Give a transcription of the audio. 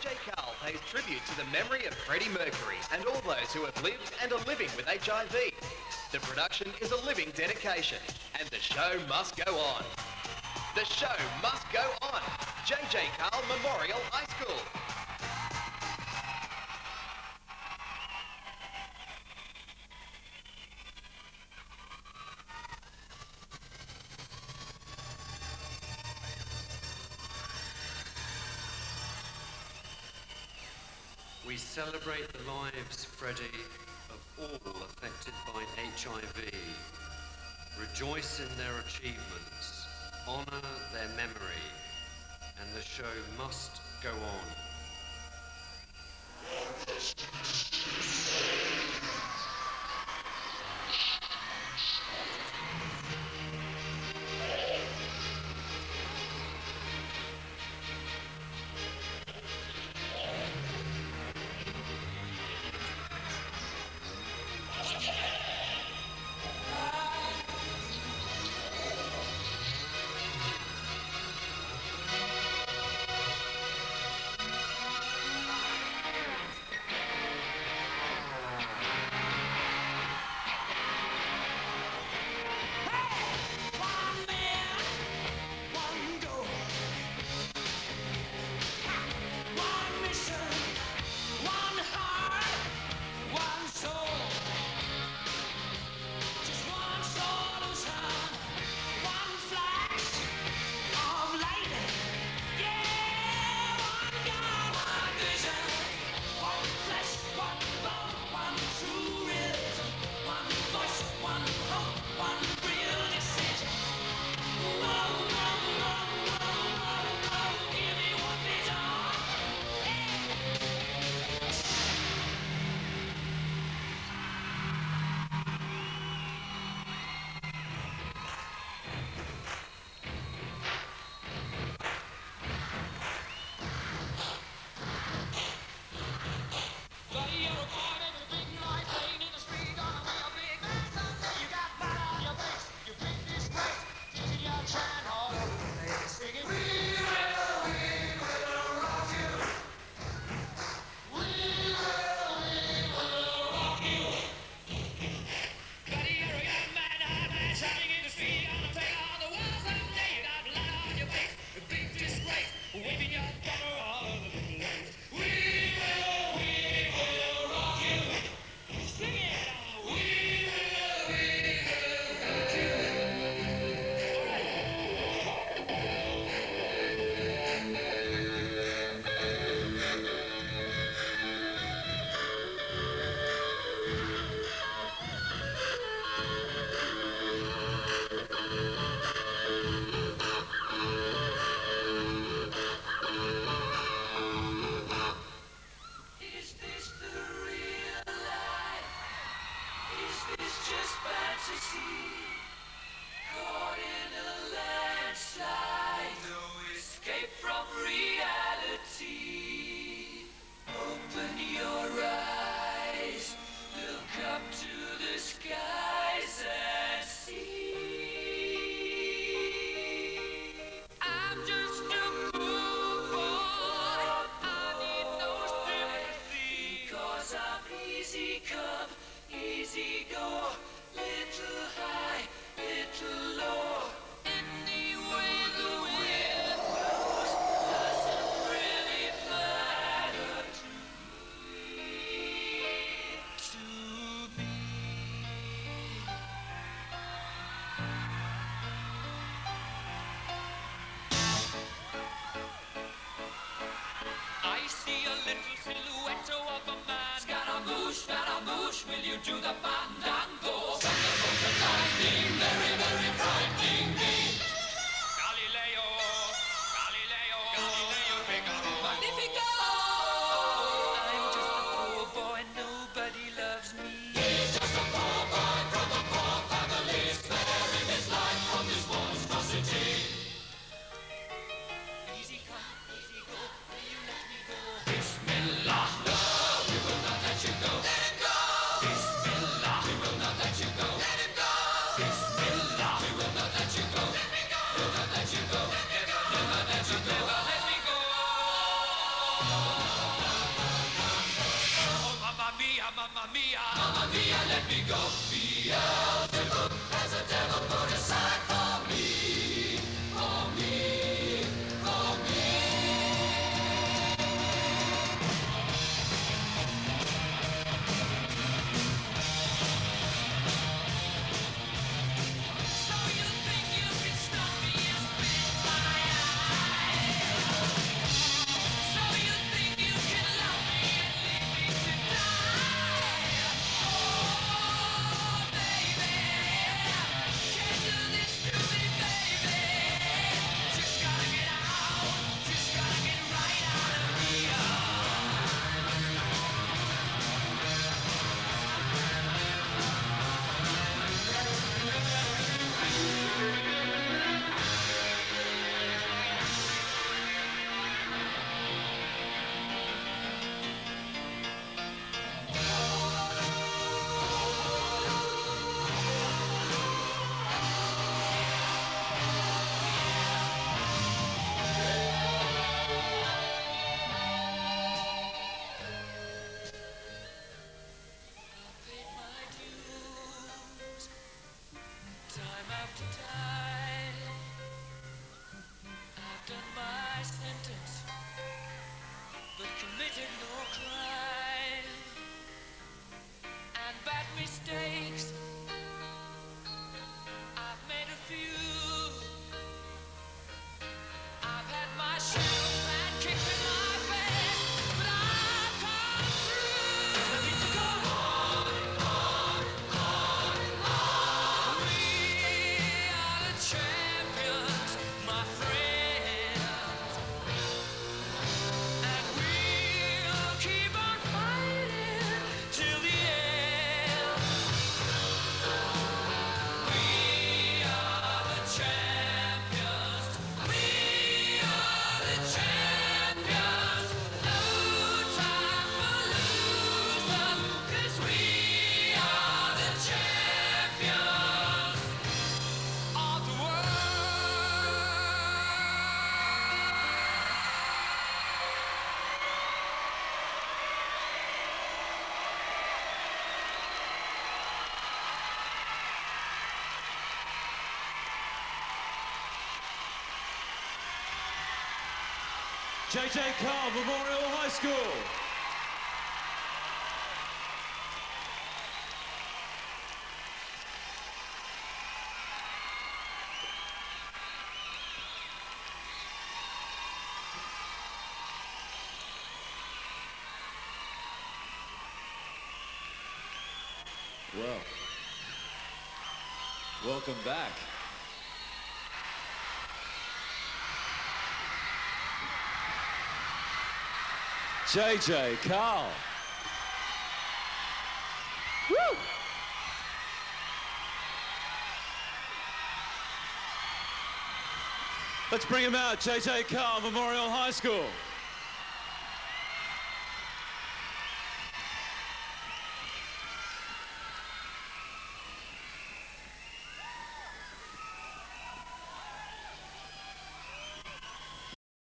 JJ Cahill pays tribute to the memory of Freddie Mercury and all those who have lived and are living with HIV. The production is a living dedication, and the show must go on. The show must go on. JJ Cahill Memorial High School. We celebrate the lives, Freddie, of all affected by HIV. Rejoice in their achievements, honour their memory, and the show must go on. easy come, easy go. will you do the Mamma mia, mamma mia, let me go. Beelzebub. JJ Cahill, Memorial High School. Well, welcome back. JJ Cahill. Woo! Let's bring him out, JJ Cahill, Memorial High School.